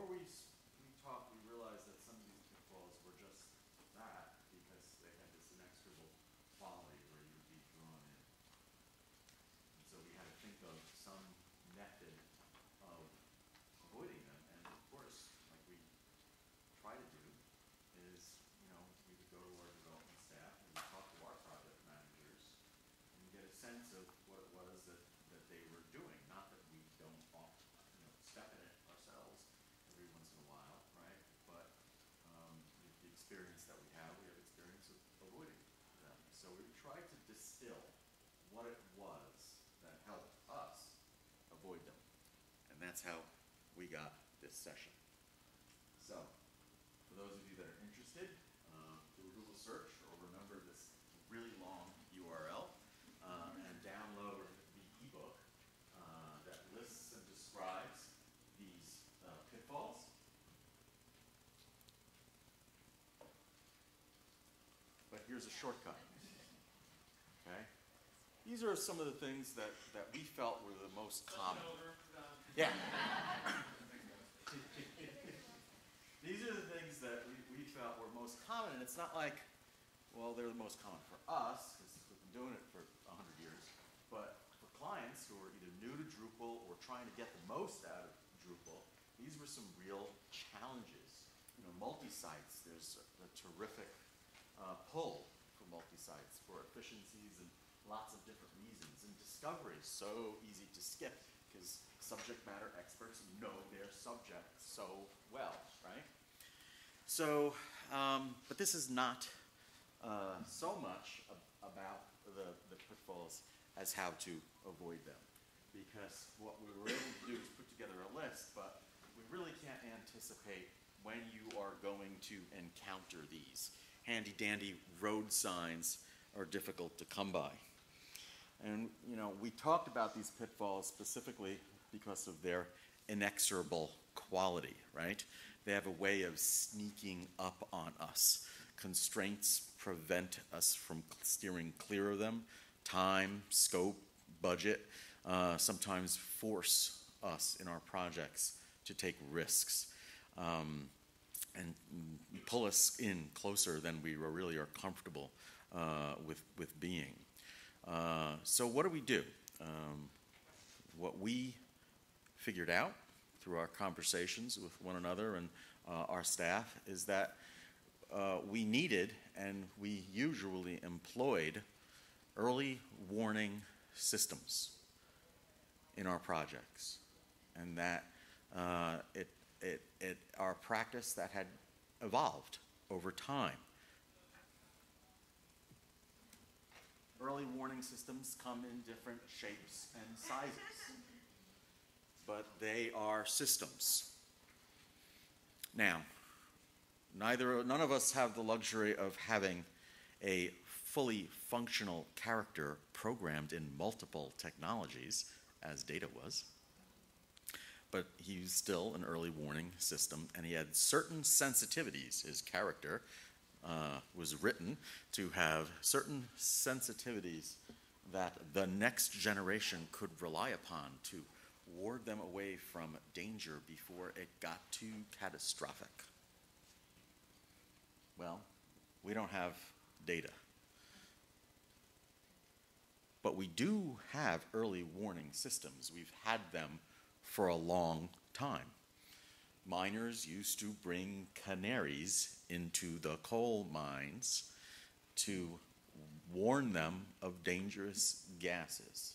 more we, we we realize that some of these pitfalls were just that, because they had this inexorable quality where you'd be drawn in. And so we had to think of some method of avoiding them, and of course, like we try to do, is, you know, we would go to our development staff and talk to our project managers and get a sense of what it was that, that they were doing, not that we don't off, you know, step in it ourselves every once in a while, right? But, um, with the experience that we have, we have experience of avoiding them. So we tried to distill what it was that helped us avoid them. And that's how we got this session. So, for those of you that are interested, uh, do a Google search or remember this really long URL uh, and download the ebook uh, that lists and describes these uh, pitfalls. But here's a shortcut. Okay? These are some of the things that, that we felt were the most common. Yeah. These are the things that we, we felt were most common, and it's not like, well, they're the most common for us, because we've been doing it for a hundred years, but for clients who are either new to Drupal or trying to get the most out of Drupal, these were some real challenges. You know, multi-sites, there's a, a terrific uh, pull for multi-sites for efficiencies and lots of different reasons. And discovery is so easy to skip because subject matter experts know their subject so well, right? So, um, but this is not uh, so much ab- about the, the pitfalls as how to avoid them. Because what we were able to do is put together a list, but we really can't anticipate when you are going to encounter these. Handy dandy road signs are difficult to come by. And, you know, we talked about these pitfalls specifically because of their inexorable quality, right? They have a way of sneaking up on us. Constraints prevent us from steering clear of them. Time, scope, budget uh, sometimes force us in our projects to take risks um, and pull us in closer than we really are comfortable uh, with, with being. Uh, so, what do we do? Um, what we figured out through our conversations with one another and uh, our staff is that uh, we needed and we usually employed early warning systems in our projects, and that uh, it, it, it our practice that had evolved over time. Early warning systems come in different shapes and sizes, but they are systems. Now, neither none of us have the luxury of having a fully functional character programmed in multiple technologies, as data was. But he he's still an early warning system, and he had certain sensitivities. His character uh, was written to have certain sensitivities that the next generation could rely upon to ward them away from danger before it got too catastrophic. Well, we don't have data. But we do have early warning systems. We've had them for a long time. Miners used to bring canaries into the coal mines to warn them of dangerous gases.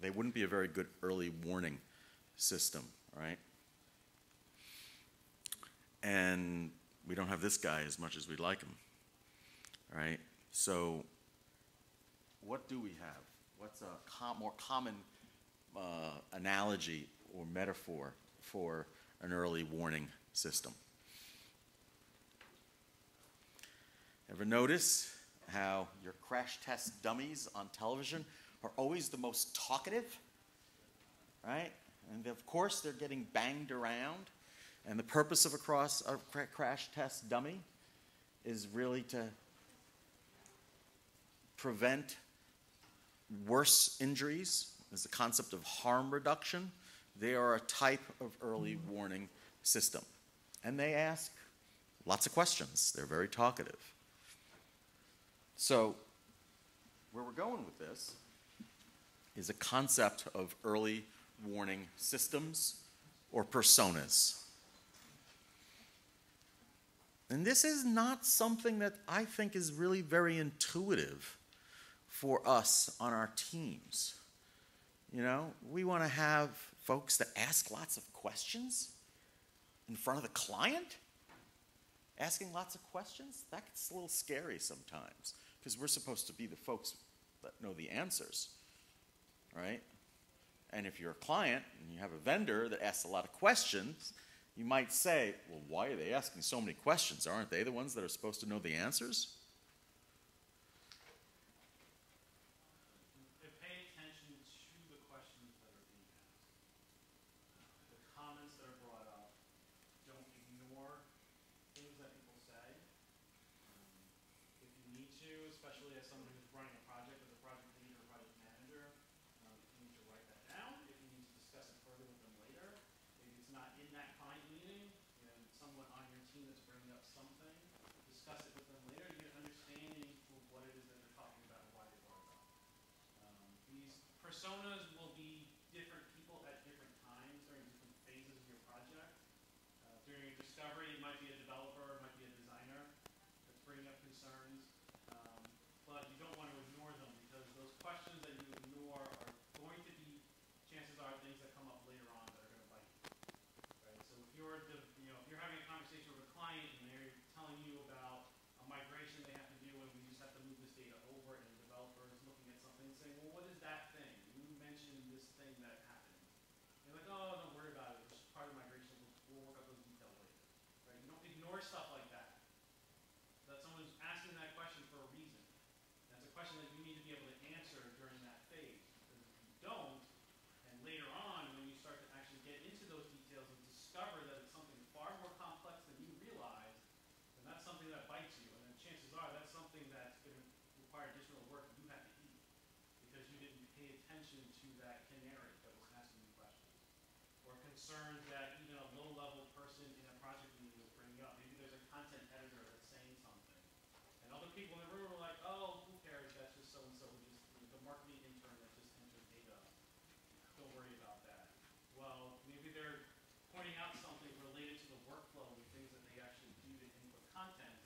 they wouldn't be a very good early warning system, right? And we don't have this guy as much as we'd like him, right? So, what do we have? What's a com- more common uh, analogy or metaphor for an early warning system? Ever notice how your crash test dummies on television are always the most talkative? Right? And of course, they're getting banged around. And the purpose of a, cross, a crash test dummy is really to prevent worse injuries, is the concept of harm reduction. They are a type of early warning system. And they ask lots of questions, they're very talkative. So, where we're going with this is a concept of early warning systems or personas. And this is not something that I think is really very intuitive for us on our teams. You know, we want to have folks that ask lots of questions in front of the client. Asking lots of questions, that gets a little scary sometimes because we're supposed to be the folks that know the answers, right? And if you're a client and you have a vendor that asks a lot of questions, you might say, well, why are they asking so many questions? Aren't they the ones that are supposed to know the answers? They pay attention to the questions that are being asked. The comments that are brought up, don't ignore things that people say. Um, If you need to, especially as someone who's running a project as a project lead or project manager, um, you need to write that down. If you need to discuss it further with them later, maybe it's not in that client meeting, and someone on your team that's bringing up something, discuss it with them later, to get an understanding of what it is that they're talking about and why they brought it up. Um, these personas will be different people at different times during different phases of your project. Uh, during a discovery, it might be a developer, it might be a designer that's bringing up concerns. Um, but you don't want to ignore them because those questions that you ignore are going to be, chances are, things that come up later on that are going to bite you. Right? So if you're, the, you know, if you're having a conversation with a client and they're telling you about a migration they have to do and we just have to move this data over and the developer is looking at something and saying, well, what is that thing? You mentioned this thing that happened. And like, oh, don't worry about it. It's just part of migration. We'll, we'll work out those details later. Right? You don't ignore stuff like that. That someone's asking that question for a reason. That's a question that you need to be able to answer during that phase. Because if you don't, and later on, when you start to actually get into those details and discover that it's something far more complex than you realize, then that's something that bites you. And then chances are that's something that's going to require additional work you have to eat because you didn't pay attention to that canary that was asking you questions. Or concerns that even a low-level person in a project meeting was bringing up. Maybe there's a content editor that's saying something. And other people in the room are like, oh, who cares, that's just so-and-so who just, the marketing intern that just entered data. Don't worry about that. Well, maybe they're pointing out something related to the workflow and things that they actually do to input content,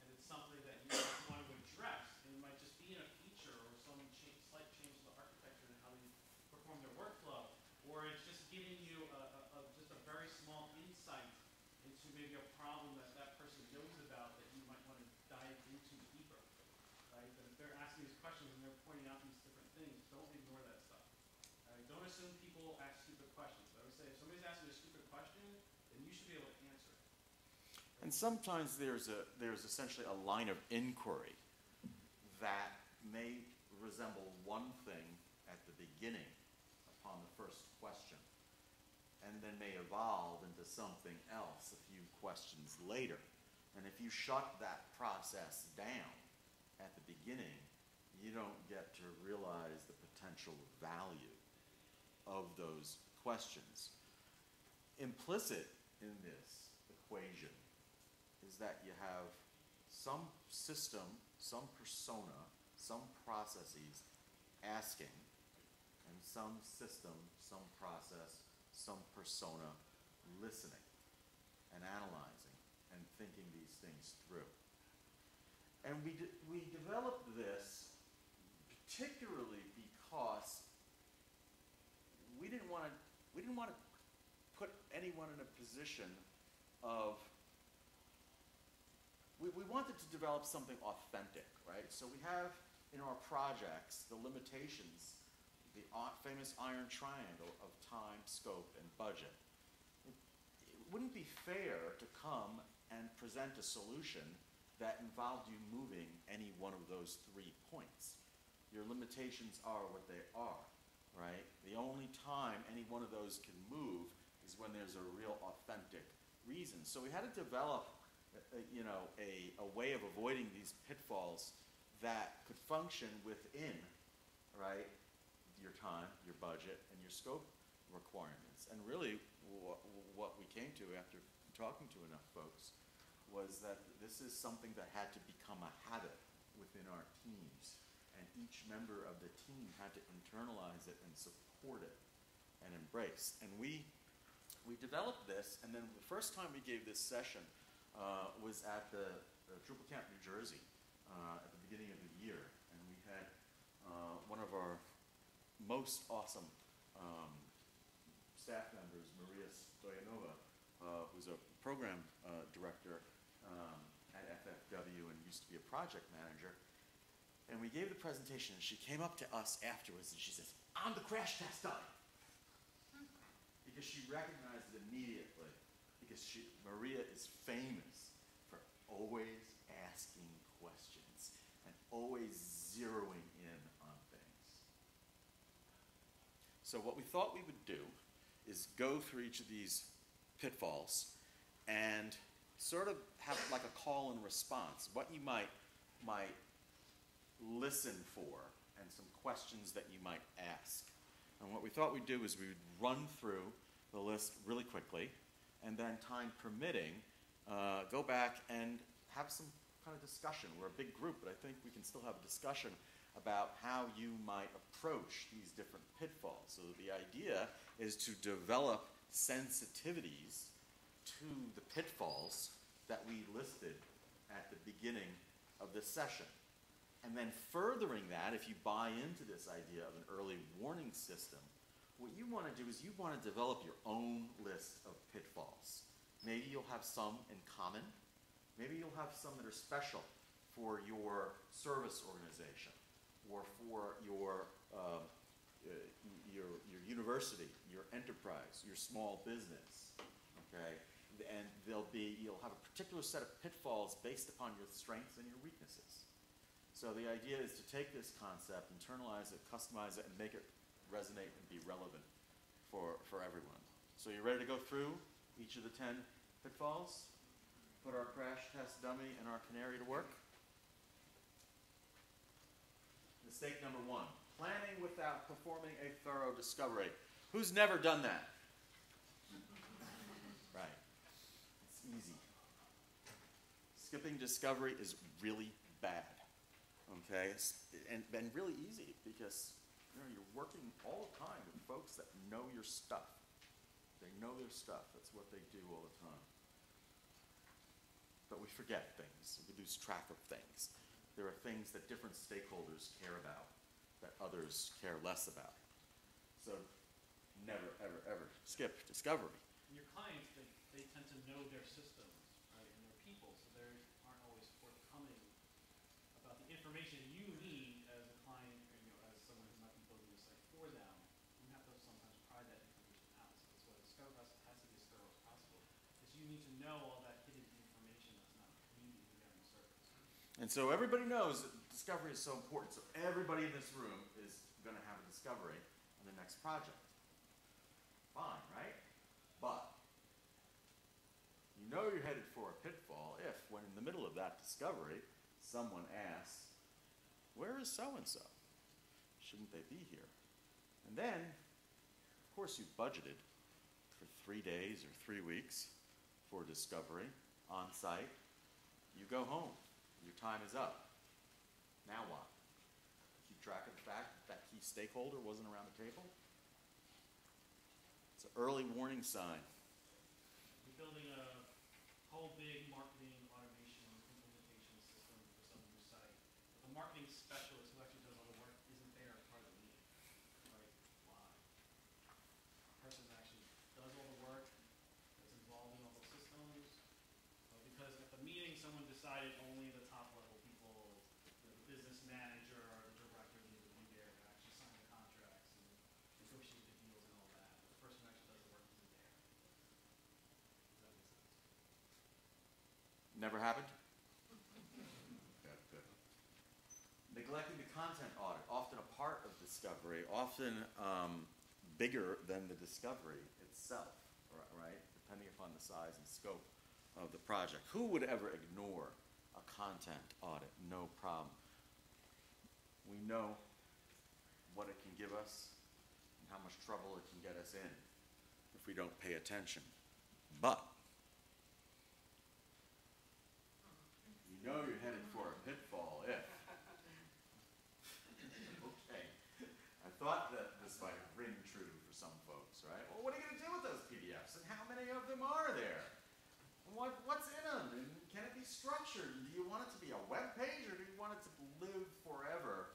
and it's something that you might want to address, and it might just be in a feature or some cha- slight change to the architecture and how they perform their workflow, or it's just giving you a, a, a, just a very small insight into maybe a problem that that person knows about that you might want to dive into deeper, right? But if they're asking these questions and they're pointing out these different things, don't ignore that stuff. Alright, don't assume people ask stupid questions. I would say if somebody's asking a stupid question, then you should be able to answer it. And sometimes there's, a, there's essentially a line of inquiry that may resemble one thing at the beginning upon the first question, and then may evolve into something else a few questions later. And if you shut that process down at the beginning, you don't get to realize the potential value of those questions. Implicit in this equation is that you have some system, some persona, some processes asking, and some system, some process, some persona listening. and analyzing and thinking these things through. And we, de- we developed this particularly because we didn't want to we didn't want to put anyone in a position of we, we wanted to develop something authentic, right? So we have in our projects the limitations, the famous iron triangle of time, scope, and budget. It, wouldn't be fair to come and present a solution that involved you moving any one of those three points. Your limitations are what they are, right? The only time any one of those can move is when there's a real authentic reason. So we had to develop, uh, uh, you know, a, a way of avoiding these pitfalls that could function within, right, your time, your budget, and your scope requirements. And really, wh- what we came to after talking to enough folks was that this is something that had to become a habit within our teams. And each member of the team had to internalize it and support it and embrace. And we, we developed this, and then the first time we gave this session uh, was at the, the Drupal Camp, New Jersey, uh, at the beginning of the year. And we had uh, one of our most awesome um, staff members, Maria Stoyanova, uh, who's a program uh, director um, at FFW and used to be a project manager. And we gave the presentation, and she came up to us afterwards and she says, I'm the crash test dummy. Because she recognized it immediately. Because she, Maria is famous for always asking questions and always zeroing in on things. So, what we thought we would do is go through each of these pitfalls and sort of have like a call and response, what you might might listen for, and some questions that you might ask. And what we thought we'd do is we would run through the list really quickly, and then, time permitting, uh, go back and have some kind of discussion. We're a big group, but I think we can still have a discussion about how you might approach these different pitfalls. So the idea is to develop sensitivities to the pitfalls that we listed at the beginning of this session. And then furthering that, if you buy into this idea of an early warning system, what you want to do is you want to develop your own list of pitfalls. Maybe you'll have some in common. Maybe you'll have some that are special for your service organization or for your, uh, uh, your, your university, your enterprise, your small business. Okay? And there'll be, you'll have a particular set of pitfalls based upon your strengths and your weaknesses. So the idea is to take this concept, internalize it, customize it, and make it resonate and be relevant for, for everyone. So you're ready to go through each of the 10 pitfalls? Put our crash test dummy and our canary to work? Mistake number one planning without performing a thorough discovery. Who's never done that? Right. It's easy. Skipping discovery is really bad. Okay? And, and really easy because you know, you're working all the time with folks that know your stuff. They know their stuff. That's what they do all the time. But we forget things. We lose track of things. There are things that different stakeholders care about that others care less about. So never, ever, ever skip discovery. Your clients, they, they tend to know their systems, right, and their people, so they aren't always forthcoming about the information you need as a client, or, you know, as someone who might be building a site for them. You have to sometimes pry that information out, so that's why Discover has, has to be as thorough as possible, because you need to know all that hidden information that's not immediately there on the surface. And so everybody knows that discovery is so important. So everybody in this room is going to have a discovery on the next project. Fine, right? But you know you're headed for a pitfall if, when in the middle of that discovery, someone asks, Where is so and so? Shouldn't they be here? And then, of course, you've budgeted for three days or three weeks for discovery on site. You go home. Your time is up. Now what? Keep track of the fact that that key stakeholder wasn't around the table? It's an early warning sign. You're building a whole big marketing automation implementation system for some new site. But the marketing specialist who actually does all the work isn't there as part of the meeting, right? Why? Person that actually does all the work, that's involved in all the systems. But because at the meeting, someone decided only the top level people, you know, the business manager or the director needed to be there to actually sign the contracts and negotiate the deals and all that. But the person who actually does the work isn't there. Does that make sense? Never happened? Good, good. Neglecting the content audit, often a part of discovery, often um, bigger than the discovery itself, right? Depending upon the size and scope of the project. Who would ever ignore a content audit? No problem. We know what it can give us and how much trouble it can get us in if we don't pay attention. But know you're headed for a pitfall if. Okay. I thought that this might ring true for some folks, right? Well, what are you going to do with those PDFs? And how many of them are there? What, what's in them? And can it be structured? Do you want it to be a web page or do you want it to live forever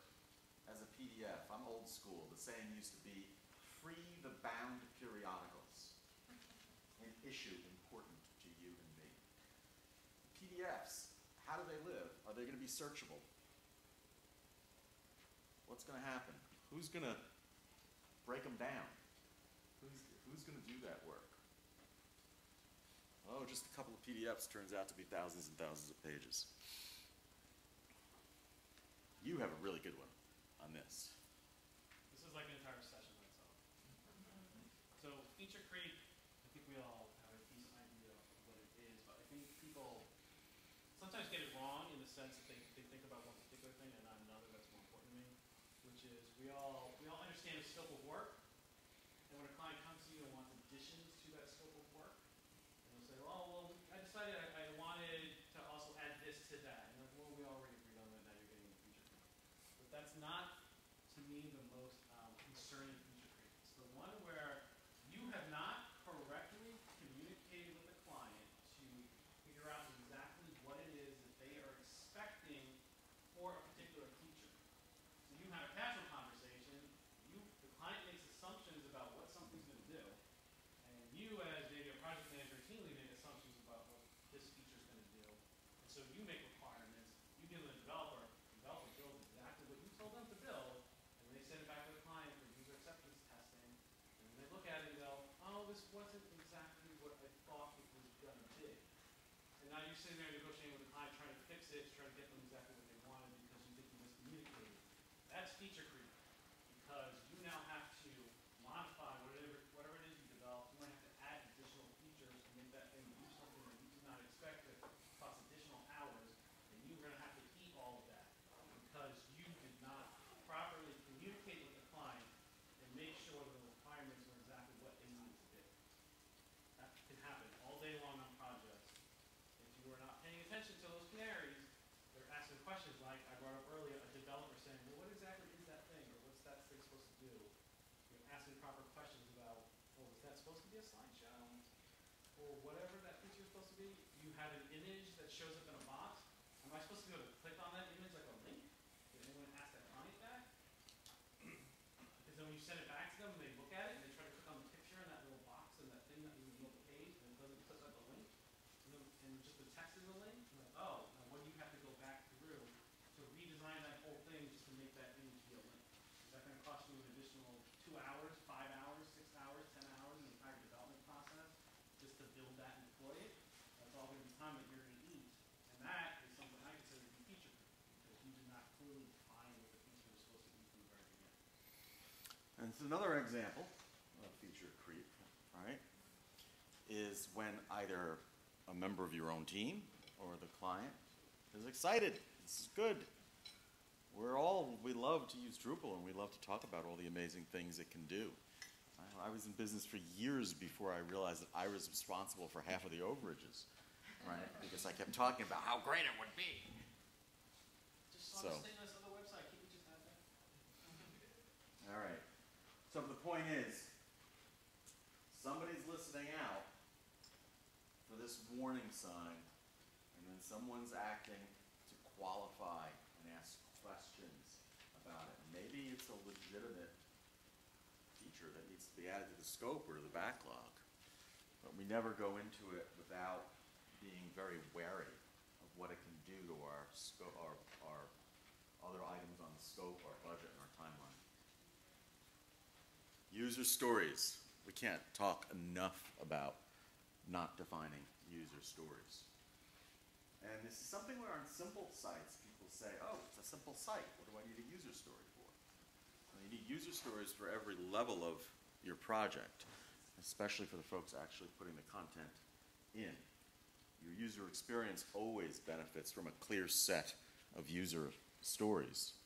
as a PDF? I'm old school. The saying used to be free the bound periodicals. An issue important to you and me. PDFs, how do they live? Are they going to be searchable? What's going to happen? Who's going to break them down? Who's, who's going to do that work? Oh, just a couple of PDFs turns out to be thousands and thousands of pages. You have a really good one on this. This is like an entire session by itself. So feature creep, I think we all have a decent idea of what it is, but I think people sometimes get it wrong in the sense that they, they think about one particular thing and not another that's more important to me, which is we all we all understand the scope of work, and when a client comes to you and wants additions to that scope of work, and they'll say, oh well, I decided I, I wanted to also add this to that, and like, well, we already agreed on that. Now you're getting the feature. But that's not, to me, the most um, concerning feature creep. It's the one where you have not correctly communicated with the client to figure out exactly what it is that they are expecting for a particular feature. So you have a casual conversation, you, the client makes assumptions about what something's going to do, and you, as maybe a project manager or team lead, make assumptions about what this feature is going to do. And so you make requirements, you give them a developer, the developer builds exactly what you told them to build, and they send it back to the client for user acceptance testing, and then they look at it and go, oh, this wasn't exactly what I thought it was going to be. And now you're sitting there negotiating with the client, trying to fix it, trying to get them exactly what they wanted because you think you miscommunicated. That's feature creep, because you now have to modify whatever, whatever it is you developed, you might have to add additional features to make that thing do something that you did not expect to cost additional hours, and you're gonna have to eat all of that, because you did not properly communicate with the client and make sure the requirements were exactly what they needed to be. That can happen all day long on projects. If you are not paying attention to those canaries, they're asking questions like I brought up earlier, a developer saying, well, what exactly is that thing, or what's that do? You're asking proper questions about, well, is that supposed to be a slideshow? Or whatever that feature is supposed to be, you have an image that shows up in a box, am I supposed to be able to click on that image like a link? Did anyone ask that client that? Because then when you send it back to them, and they look at it, and they try to click on the picture in that little box and that thing that was in the middle the page, and it doesn't click like a link, and, then, and just the text is a link, you're like, oh, now what do you have to go back through to redesign that whole thing just to make that image be a link? Is that gonna cost you an additional two hours, five hours, six hours, ten hours, in the entire development process, just to build that and deploy it? That's all gonna be time that you're gonna eat, and that is something I consider to be feature because you did not clearly define what the feature was supposed to be from the very beginning. And it's another example of feature creep, right? Is when either a member of your own team or the client is excited. This is good. We're all, we love to use Drupal and we love to talk about all the amazing things it can do. I, I was in business for years before I realized that I was responsible for half of the overages, right? Because I kept talking about how great it would be. Just So- this thing on this other website, can we just add that? All right. So the point is, somebody's listening out for this warning sign, and then someone's acting to qualify and ask questions about it. Maybe it's a legitimate feature that needs to be added to the scope or the backlog. But we never go into it without being very wary of what it can do to our scope, our, our other items on the scope, our budget, and our timeline. User stories. We can't talk enough about not defining user stories. And this is something where on simple sites, say, oh, it's a simple site. What do I need a user story for? Well, you need user stories for every level of your project, especially for the folks actually putting the content in. Your user experience always benefits from a clear set of user stories.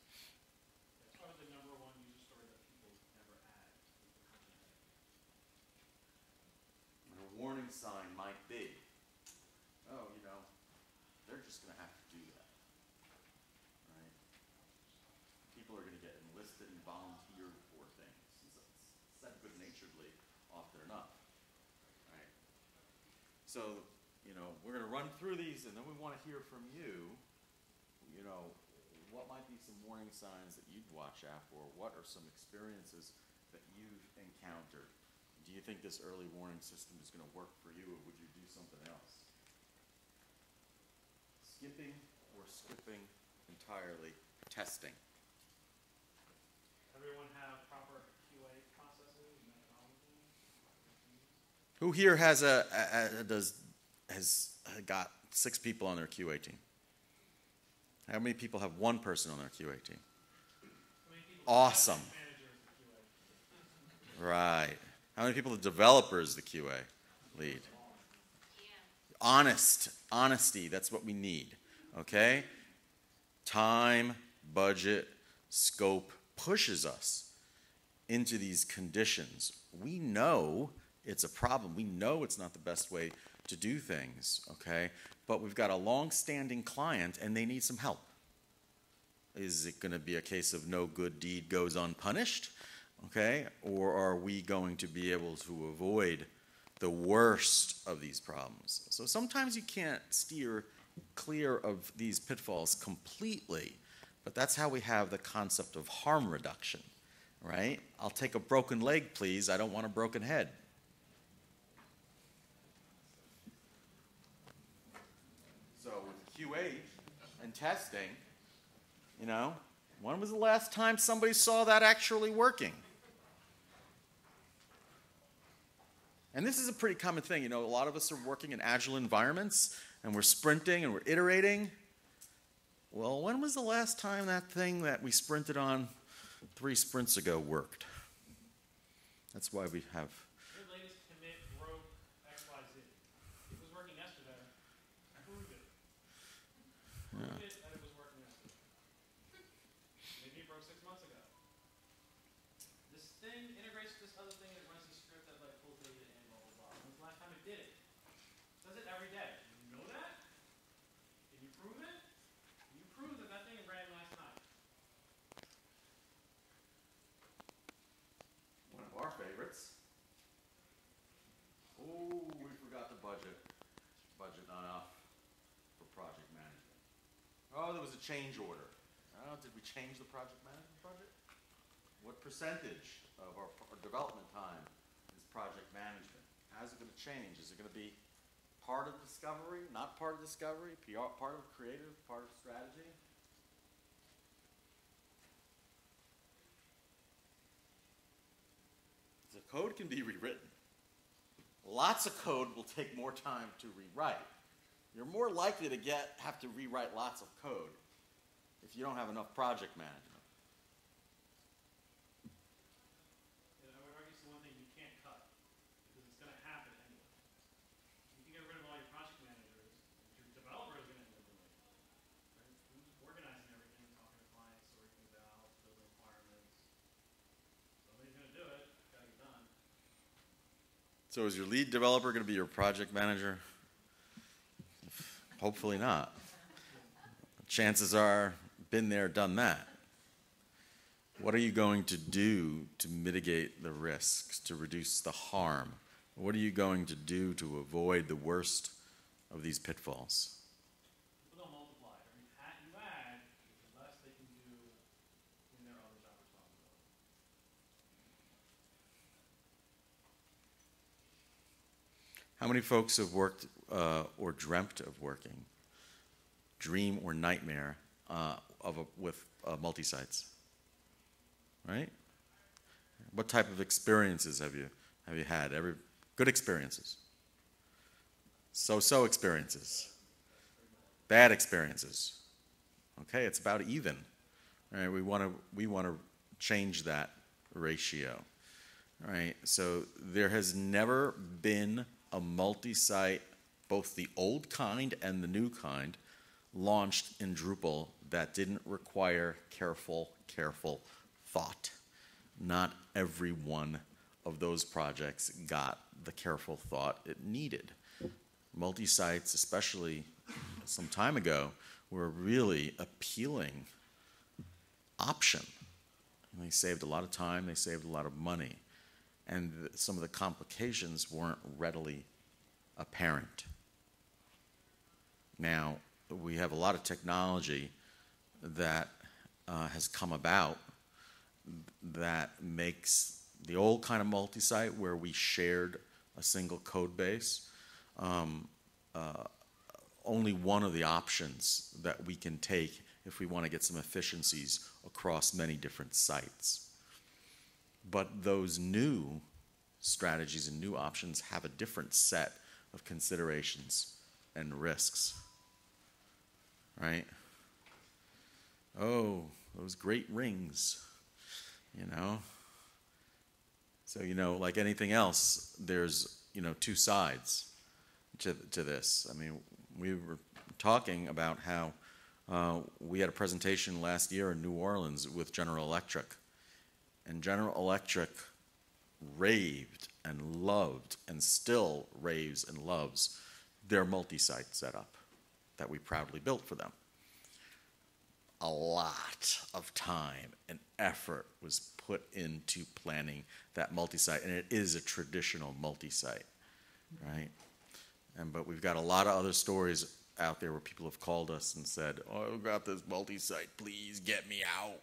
That's probably the number one user story that people never add, is the content editing. And a warning sign might be, oh, you know, they're just gonna have to do that. Right? People are gonna get enlisted and volunteered for things, it's it's said good naturedly often enough. Right? So, you know, we're gonna run through these and then we wanna hear from you, you know, what might be some warning signs that you'd watch out for? What are some experiences that you've encountered? Do you think this early warning system is gonna work for you, or would you do something else? Skipping or skipping entirely testing? Everyone have proper QA processes, methodology? Who here has a, a, a- does, has uh, got six people on their QA team? How many people have one person on their QA team? Awesome. Right. How many people the developers the QA lead? Honest, honesty, that's what we need. Okay? Time, budget, scope pushes us into these conditions. We know it's a problem. We know it's not the best way to do things, okay? But we've got a long-standing client and they need some help. Is it going to be a case of no good deed goes unpunished? Okay? Or are we going to be able to avoid the worst of these problems? So sometimes you can't steer clear of these pitfalls completely, but that's how we have the concept of harm reduction, right? I'll take a broken leg, please. I don't want a broken head. So with QA and testing, you know, when was the last time somebody saw that actually working? And this is a pretty common thing. You know, a lot of us are working in agile environments and we're sprinting and we're iterating. Well, when was the last time that thing that we sprinted on three sprints ago worked? That's why we have. Your latest commit broke X, Y, Z. It was working yesterday. I proved it. Proved it that it was working yesterday. Maybe it broke six months ago. This thing integrates with this other thing that runs the script that like pulls data in, blah, blah, blah. When's the last time it did it? Does it every day. You know that? Can you prove it? Can you prove that that thing ran last night? One of our favorites. Oh, we forgot the budget. Budget not enough for project management. Oh, there was a change order. Oh, did we change the project management budget? What percentage of our, our development time is project management? How's it gonna change? Is it gonna be part of discovery, not part of discovery, PR, part of creative, part of strategy? The code can be rewritten. Lots of code will take more time to rewrite. You're more likely to get have to rewrite lots of code if you don't have enough project management. And I would argue it's the one thing you can't cut, because it's gonna happen anyway. You can get rid of all your project managers, but your developer is gonna end up doing it. Right? Who's organizing everything, talking to clients, sorting things out, building requirements? Somebody's gonna do it, it's gotta get done. So is your lead developer going to be your project manager? Hopefully not. Chances are, been there, done that. What are you going to do to mitigate the risks, to reduce the harm? What are you going to do to avoid the worst of these pitfalls. People don't multiply. Every hat you add, the less they can do when their other job responsibility. How many folks have worked uh, or dreamt of working, dream or nightmare uh, of a, with uh, multi-sites? Right? What type of experiences have you have you had? Every good experiences, so-so experiences, bad experiences. Okay, it's about even. Right? We want to we want to change that ratio. Right? So there has never been a multi-site, both the old kind and the new kind, launched in Drupal that didn't require careful, careful thought. Not every one of those projects got the careful thought it needed. Multi sites, especially some time ago, were a really appealing option. And they saved a lot of time, they saved a lot of money, and some of the complications weren't readily apparent. Now, we have a lot of technology that uh, has come about that makes the old kind of multi-site where we shared a single code base um, uh, only one of the options that we can take if we want to get some efficiencies across many different sites. But those new strategies and new options have a different set of considerations and risks. Right? Oh, those great rings you know so you know like anything else there's you know two sides to, to this i mean we were talking about how uh, we had a presentation last year in new orleans with general electric and general electric raved and loved and still raves and loves their multi-site setup that we proudly built for them a lot of time and effort was put into planning that multi-site, and it is a traditional multi-site, right? And but we've got a lot of other stories out there where people have called us and said, "Oh, I've got this multi-site. Please get me out."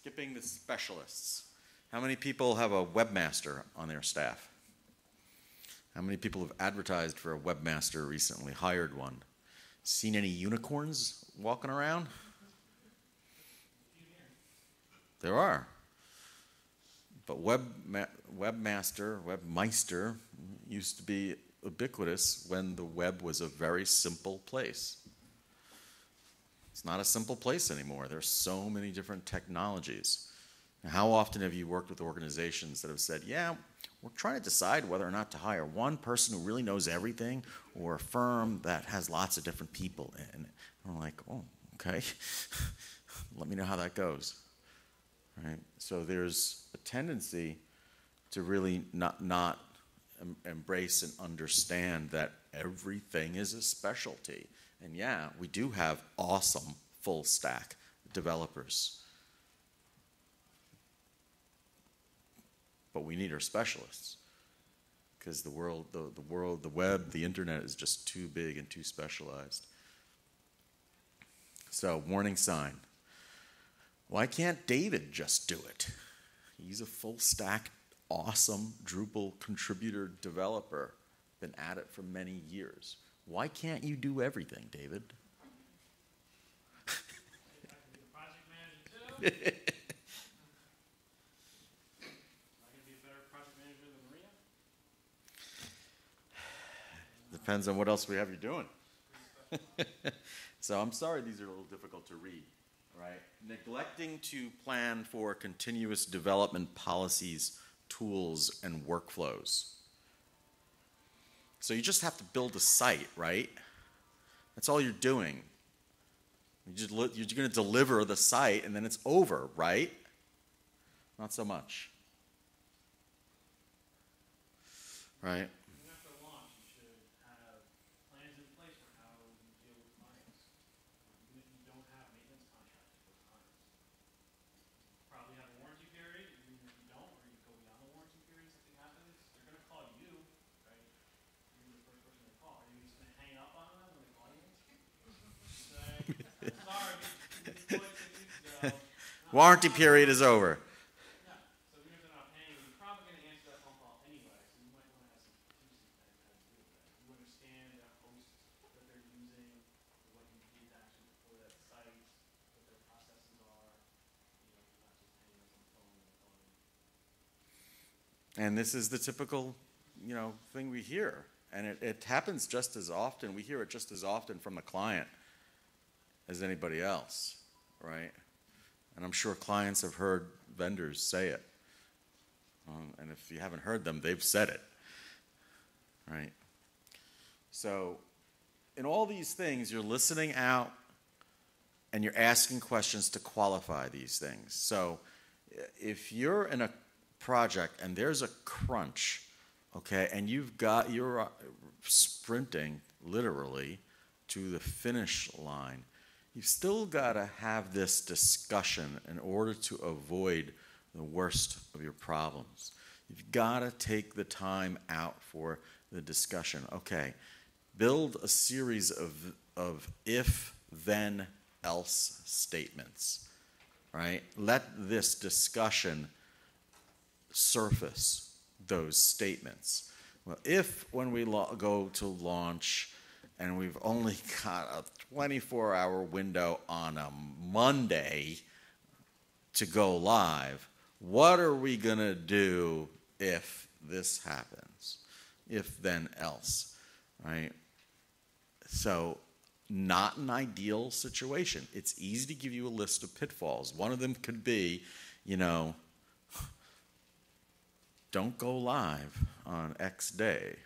Skipping the specialists. How many people have a webmaster on their staff? How many people have advertised for a webmaster recently, hired one? Seen any unicorns walking around? There are. But web webmaster, webmeister used to be ubiquitous when the web was a very simple place. It's not a simple place anymore. There's so many different technologies. How often have you worked with organizations that have said, "Yeah, we're trying to decide whether or not to hire one person who really knows everything or a firm that has lots of different people. And I'm like, oh, okay. Let me know how that goes. Right? So there's a tendency to really not, not em- embrace and understand that everything is a specialty. And yeah, we do have awesome full stack developers but we need our specialists because the world, the, the world, the web, the internet is just too big and too specialized. So, warning sign. Why can't David just do it? He's a full stack, awesome Drupal contributor developer, been at it for many years. Why can't you do everything, David? Depends on what else we have you doing. so I'm sorry these are a little difficult to read. Right? Neglecting to plan for continuous development policies, tools, and workflows. So you just have to build a site, right? That's all you're doing. You you're going to deliver the site and then it's over, right? Not so much. Right? Warranty period is over. No, so even if they're not paying, you're probably gonna answer that phone call anyway, so you might wanna have some contingency plan how to deal with that. You understand the host that they're using, what you did actually for that site, what their processes are, you know, you're not just hanging up period is over. and. And this is the typical, you know, thing we hear. And it, it happens just as often, we hear it just as often from the client as anybody else, right? And I'm sure clients have heard vendors say it. Um, and if you haven't heard them, they've said it, right? So, in all these things, you're listening out and you're asking questions to qualify these things. So, if you're in a project and there's a crunch, okay, and you've got, you're uh, sprinting literally to the finish line, you've still got to have this discussion in order to avoid the worst of your problems. You've got to take the time out for the discussion. Okay, build a series of, of if, then, else statements, right? Let this discussion surface those statements. Well, if when we go to launch and we've only got a 24 hour window on a Monday to go live, what are we going to do if this happens? If then else, right? So, not an ideal situation. It's easy to give you a list of pitfalls. One of them could be, you know, don't go live on X day.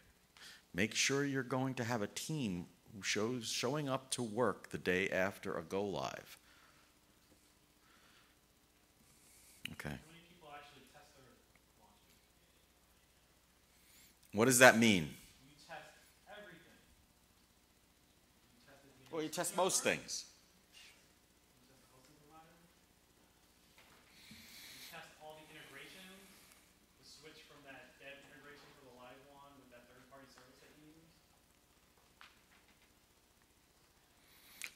Make sure you're going to have a team who shows showing up to work the day after a go live. Okay. How many people actually test their launches? What does that mean? You test everything. You tested Well, you test most things. You test the hosting provider? You test all the integrations, the switch from that dev integration for the live one with that third-party service that you use?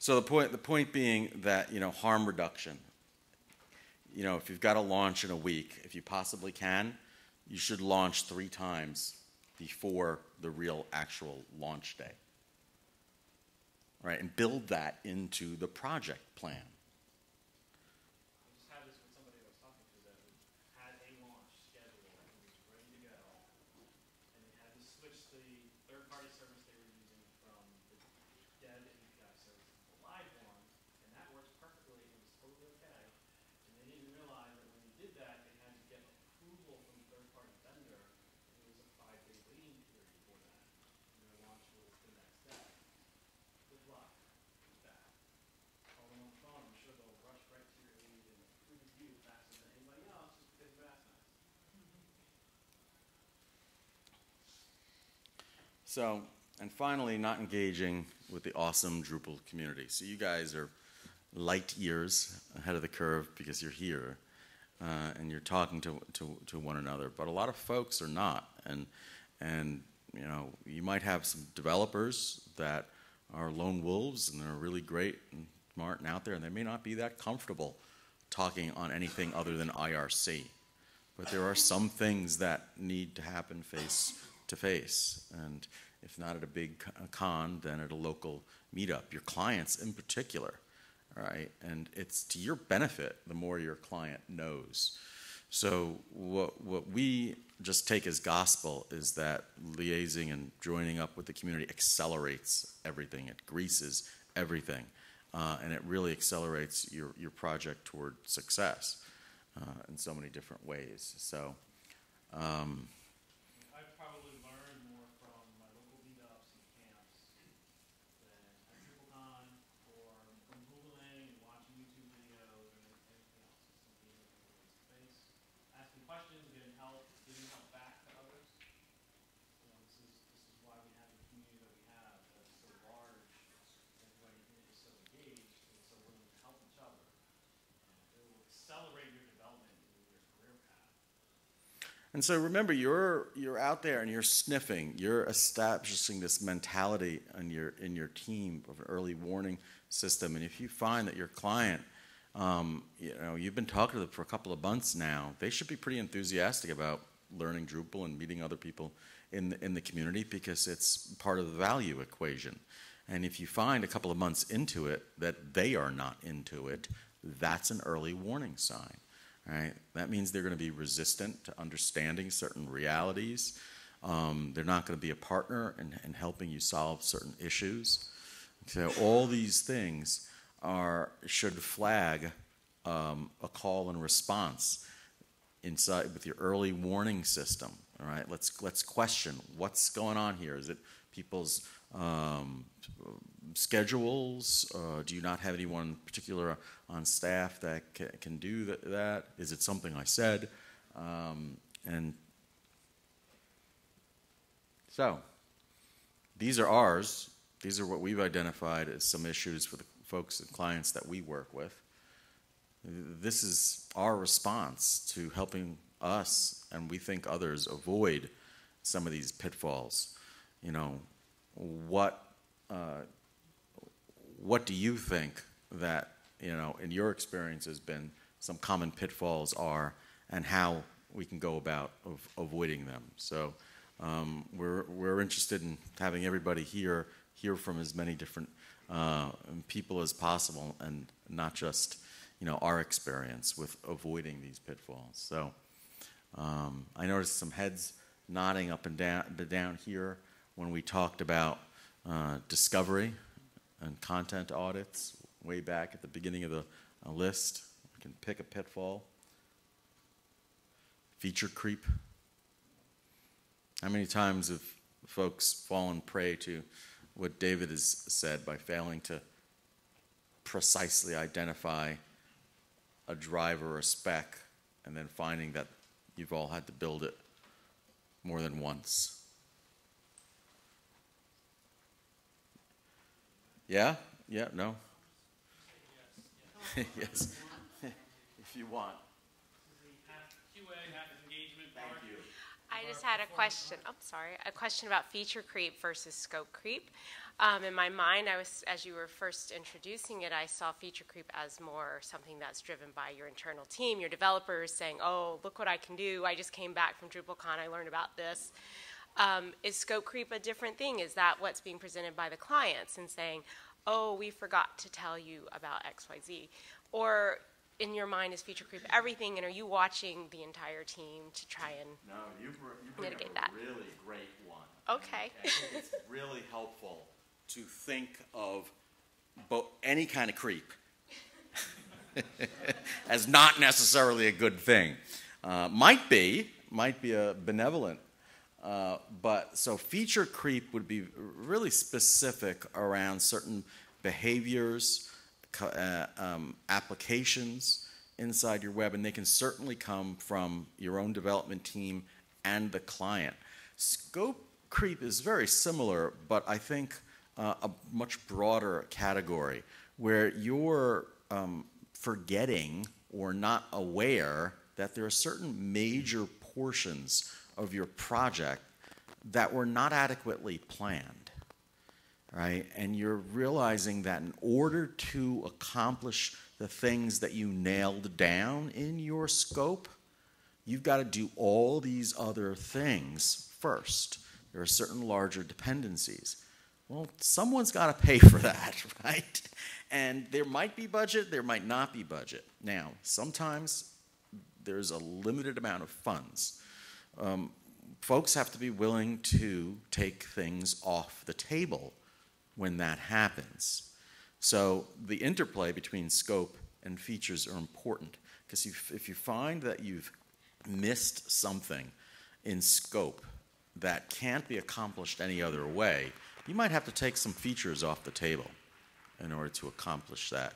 So the point, the point being that you know harm reduction. You know, if you've got to launch in a week, if you possibly can, you should launch three times before the real actual launch day. Right, and build that into the project plan. I just had this with somebody I was talking to that had a launch scheduled and was ready to go. And they had to switch the third-party service they were using from the dev API service to the live one, and that works perfectly, it was totally okay. And they didn't realize that when they did that, they had to get approval from the third-party vendor, and it was a five-day waiting period for that. And their launch was the next day. Good luck with that. Call them on the phone, I'm sure they'll rush right to your aid and approve you faster than anybody else just because you asked nice. So, and finally, not engaging with the awesome Drupal community. So you guys are light years ahead of the curve because you're here uh, and you're talking to, to, to one another. But a lot of folks are not, and and you know you might have some developers that are lone wolves and they're really great and smart and out there, and they may not be that comfortable talking on anything other than IRC. But there are some things that need to happen face to face, and if not at a big con, then at a local meetup. Your clients, in particular, right? and it's to your benefit the more your client knows. So what what we just take as gospel is that liaising and joining up with the community accelerates everything. It greases everything, uh, and it really accelerates your your project toward success uh, in so many different ways. So. Um, I've probably learned more from my local meetups and camps than at DrupalCon or from Googling and watching YouTube videos or anything else. Just being able to face to face, asking questions, getting help, giving help back to others. You know, this is, this is why we have the community that we have, that's so large, everybody in it is so engaged and so willing to help each other. Uh, It will accelerate your development in your career path. And so remember, you're you're out there and you're sniffing. You're establishing this mentality in your in your team of an early warning system. And if you find that your client um, you know, you've been talking to them for a couple of months now. They should be pretty enthusiastic about learning Drupal and meeting other people in the, in the community because it's part of the value equation. And if you find a couple of months into it that they are not into it, that's an early warning sign. Right? That means they're going to be resistant to understanding certain realities. Um, they're not going to be a partner in, in helping you solve certain issues. So all these things are should flag um, a call and response inside with your early warning system. All right, let's let's question what's going on here. Is it people's um, schedules? Uh, do you not have anyone particular on staff that ca- can do that, that? Is it something I said? Um, and so, these are ours. These are what we've identified as some issues for the folks and clients that we work with. This is our response to helping us and we think others avoid some of these pitfalls. You know, what uh, what do you think that you know in your experience has been some common pitfalls are, and how we can go about of avoiding them? So um, we're we're interested in having everybody here hear from as many different uh, people as possible, and not just you know our experience with avoiding these pitfalls. So um, I noticed some heads nodding up and down down here when we talked about uh, discovery and content audits way back at the beginning of the uh, list. We can pick a pitfall. Feature creep. How many times have folks fallen prey to what David has said by failing to precisely identify a driver or a spec and then finding that you've all had to build it more than once? Yeah? Yeah? No? yes. if you want. QA, half engagement Thank part. you. I just had a question. I'm sorry, a question about feature creep versus scope creep. Um, in my mind, I was, as you were first introducing it, I saw feature creep as more something that's driven by your internal team, your developers saying, "Oh, look what I can do! I just came back from DrupalCon. I learned about this." Um, is scope creep a different thing? Is that what's being presented by the clients and saying, "Oh, we forgot to tell you about X, Y, Z," or in your mind is feature creep everything, and are you watching the entire team to try and No, you, br- you bring Mitigate up that. really great one. Okay. I think it's really helpful to think of bo- any kind of creep as not necessarily a good thing. Uh, might be, might be a benevolent, uh, but so feature creep would be really specific around certain behaviors, uh, um, applications inside your web, and they can certainly come from your own development team and the client. Scope creep is very similar, but I think uh, a much broader category where you're um, forgetting or not aware that there are certain major portions of your project that were not adequately planned right? And you're realizing that in order to accomplish the things that you nailed down in your scope, you've got to do all these other things first. There are certain larger dependencies. Well, someone's got to pay for that, right? And there might be budget, there might not be budget. Now, sometimes there's a limited amount of funds. Um, folks have to be willing to take things off the table when that happens. So the interplay between scope and features are important because if, you find that you've missed something in scope that can't be accomplished any other way, you might have to take some features off the table in order to accomplish that.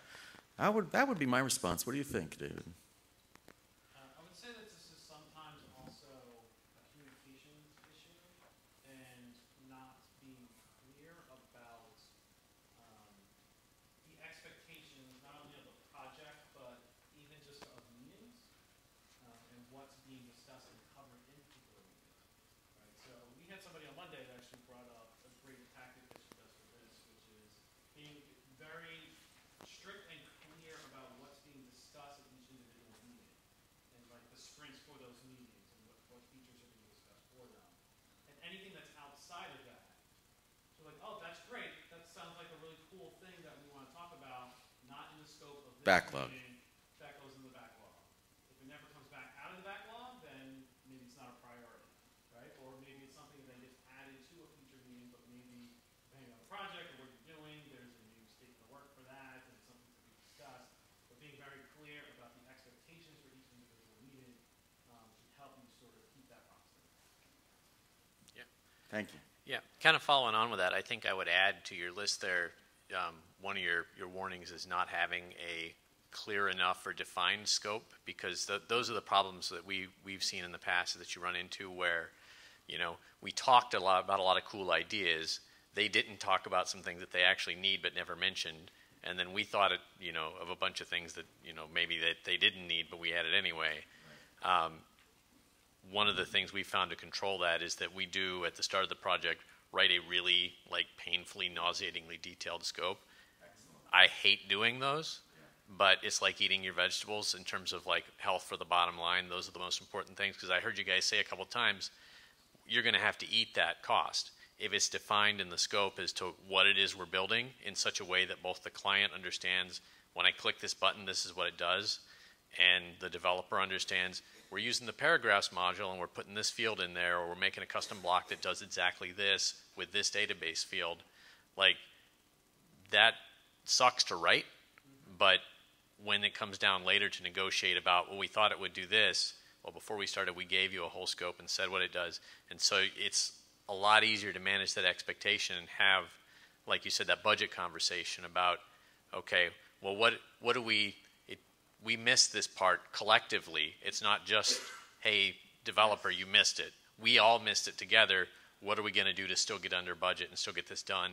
I would, that would be my response. What do you think, David? Uh, I would say that this is sometimes also a communications issue and not being clear about um, the expectations, not only of the project, but even just of meetings um, and what's being discussed and covered in particular meetings. Right, so we had somebody on Monday that actually brought up a great tactic that she does for this, which is being very strict and clear about what's being individual thing that we wanna talk about, not in the scope of this Backlog. meeting, that goes in the backlog. If it never comes back out of the backlog, then maybe it's not a priority, right? Or maybe it's something that gets added to a future meeting, but maybe depending on the project or what you're doing, there's a new statement of work for that, and something to be discussed. But being very clear about the expectations for each individual meeting, um, should help you sort of keep that process. Yeah. Thank you. Yeah, kind of following on with that, I think I would add to your list there, um, one of your, your warnings is not having a clear enough or defined scope, because th- those are the problems that we, we've seen in the past that you run into where, you know, we talked a lot about a lot of cool ideas. They didn't talk about some things that they actually need but never mentioned. And then we thought it, you know, of a bunch of things that, you know, maybe that they didn't need, but we had it anyway. Um, one of the things we found to control that is that we do at the start of the project write a really like painfully nauseatingly detailed scope. I hate doing those but it's like eating your vegetables in terms of like health for the bottom line. Those are the most important things because i heard you guys say a couple times you're going to have to eat that cost. If it's defined in the scope as to what it is we're building in such a way that both the client understands when i click this button this is what it does and the developer understands we're using the paragraphs module and we're putting this field in there or we're making a custom block that does exactly this with this database field. Like that sucks to write but when it comes down later to negotiate about well we thought it would do this well before we started we gave you a whole scope and said what it does. And so it's a lot easier to manage that expectation and have like you said that budget conversation about okay well what what do we we missed this part collectively. It's not just hey developer you missed it. We all missed it together. What are we going to do to still get under budget and still get this done?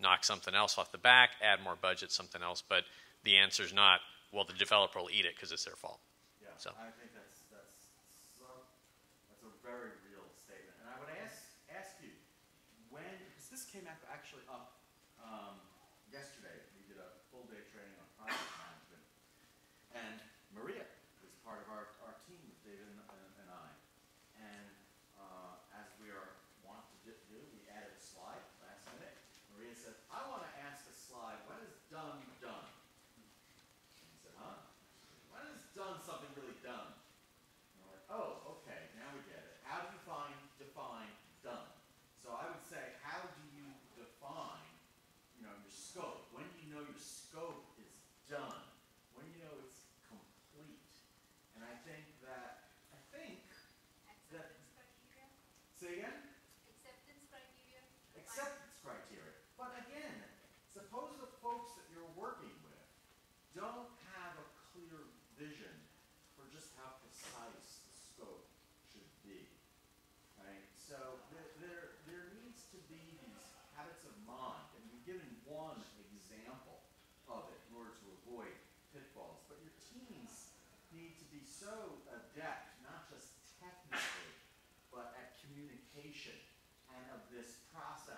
Knock something else off the back add more budget something else. But the answer is not well the developer will eat it because it's their fault. Yeah, So- I think that's, that's, so, that's a very real statement. And I would ask, ask you, when, because this came up, actually up, um, yesterday, we did a full day training on project management. And Maria was part of our, our team with David and, and- and I. And, uh, as we are wont to di- do, we added a slide last minute. Maria said, I wanna ask a slide, when is done, done? And he said, huh? When is done something really done? And we're like, oh, okay, now we get it. How do you find, define done? So I would say, how do you define, you know, your scope? When do you know your scope is done? When do you know it's complete? And I think that, I think, that, Acceptance criteria, say again? acceptance criteria. acceptance criteria. But again, suppose the folks that you're working with don't have a clear vision for just how precise the scope should be. Right? So there, there, there needs to be these habits of mind, and we've given one example of it in order to avoid pitfalls. But your teams need be so adept, not just technically, but at communication and of this process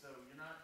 So you're not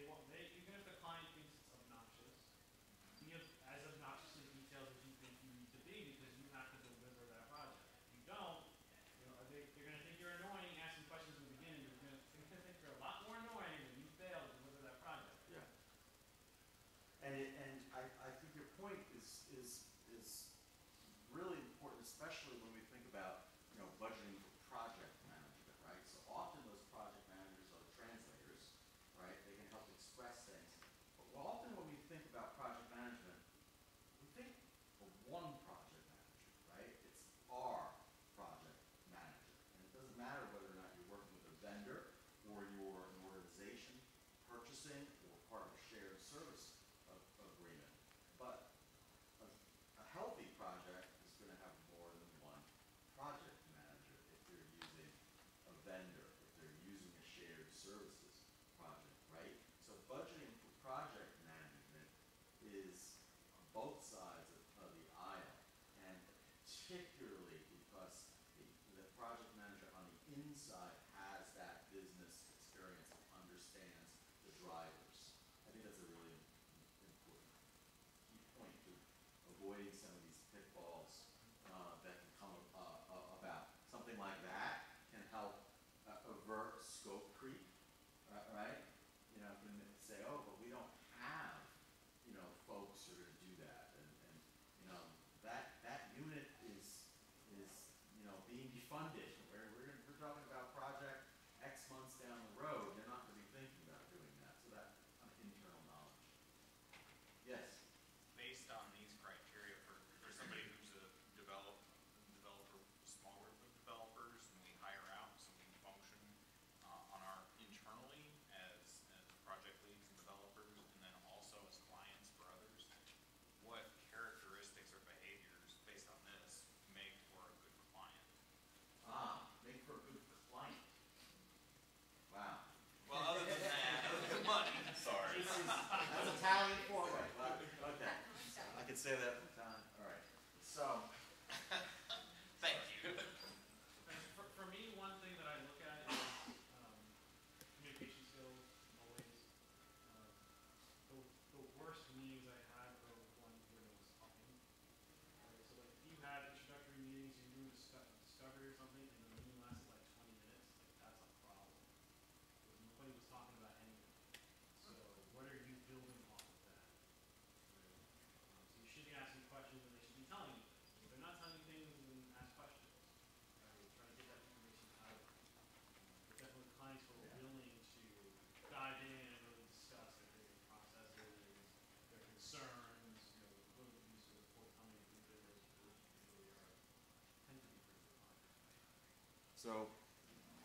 they want avoiding some of these pitfalls uh, that can come uh, uh about. Something like that can help uh, avert scope creep, uh, right? You know, can say, oh, but we don't have, you know, folks who are going to do that. And, and, you know, that, that unit is, is, you know, being defunded say that one time. All right. So. So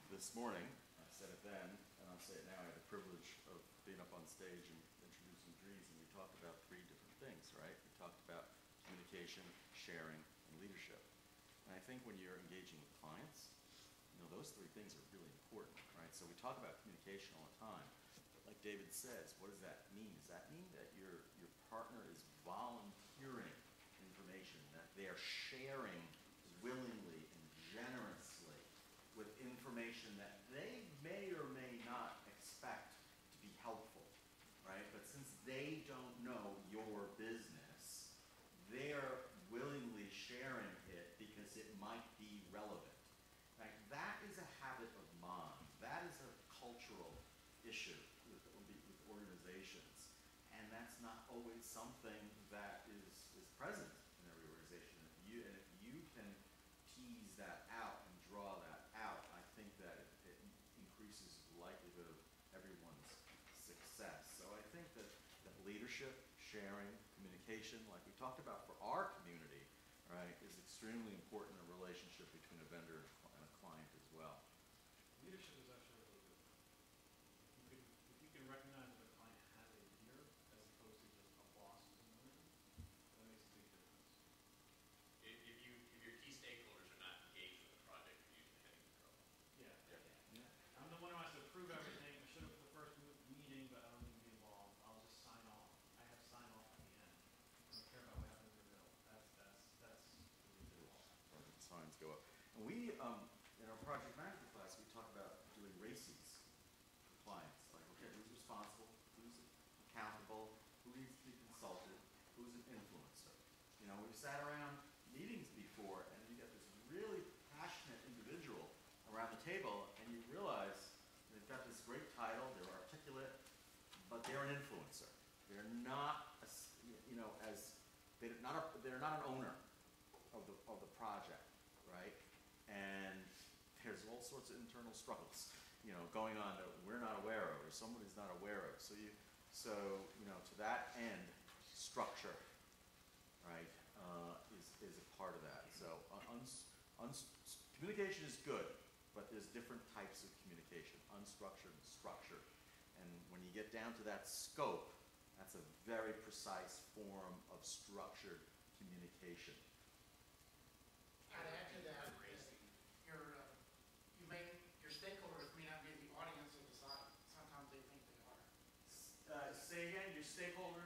this morning, I said it then, and I'll say it now, I had the privilege of being up on stage and introducing Dries, and we talked about three different things, right? We talked about communication, sharing, and leadership. And I think when you're engaging with clients, you know, those three things are really important, right? So we talk about communication all the time. But like David says, what does that mean? Does that mean that your, your partner is volunteering information, that they are sharing willingly information that they may or may not expect to be helpful, right? But since they don't know your business, they're willingly sharing it because it might be relevant. Right? That is a habit of mind. That is a cultural issue with, with organizations. And that's not always something that is, is present in every organization. If you, and if you can tease that leadership, sharing, communication, like we talked about for our community, right, is extremely important in a relationship between a vendor and go up. And we, um, in our project management class, we talk about doing RACIs clients Like, okay, who's responsible? Who's accountable? Who needs to be consulted? Who's an influencer? You know, we've sat around meetings before, and you get this really passionate individual around the table, and you realize they've got this great title, they're articulate, but they're an influencer. They're not, a, you know, as they're not a, they're not an owner of the of the project and there's all sorts of internal struggles, you know, going on that we're not aware of or somebody's not aware of. So you, so you know, to that end, structure, right, uh, is is a part of that. So uh, communication is good, but there's different types of communication: unstructured and structured. And when you get down to that scope, that's a very precise form of structured communication. stakeholders.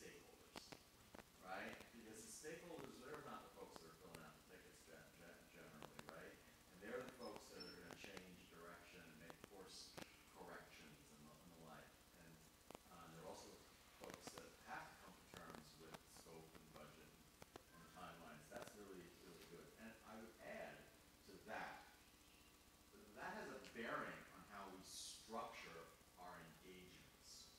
Among stakeholders, right? Because the stakeholders, they're not the folks that are filling out the tickets gen- gen- generally, right? And they're the folks that are gonna change direction and make course corrections and the, and the like. And, uh, they're also folks that have to come to terms with scope and budget and timelines. That's really, really good. And I would add to that, that has a bearing on how we structure our engagements,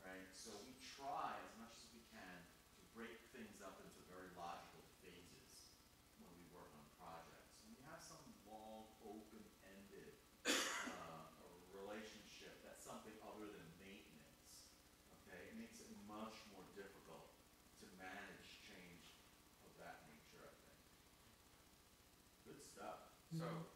right? So we try as much as we can to break things up into very logical phases when we work on projects. When you have some long, open-ended uh, relationship that's something other than maintenance, okay, it makes it much more difficult to manage change of that nature, I think. Good stuff. So